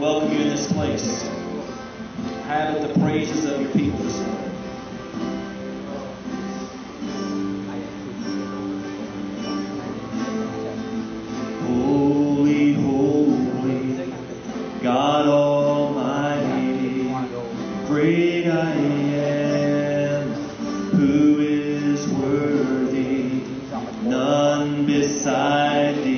welcome you in this place. Have it the praises of your people this morning. beside thee.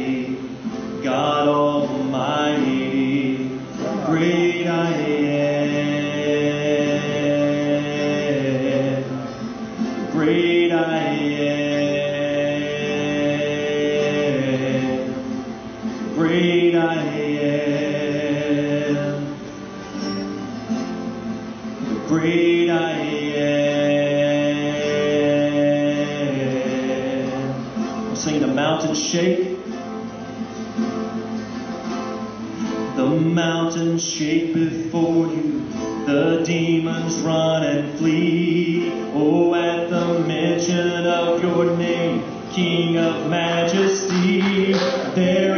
Seen a mountain shake. The mountain shake before you, the demons run and flee. Oh, at the mention of your name, King of Majesty, there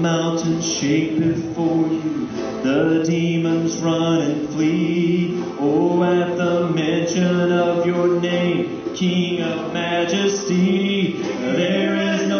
mountains shake before you. The demons run and flee. Oh, at the mention of your name, King of Majesty, there is no